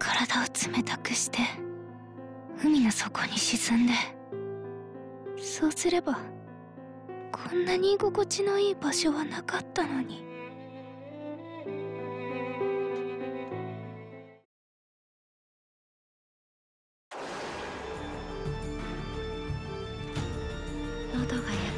体を冷たくして海の底に沈んでそうすればこんなに居心地のいい場所はなかったのに。喉がや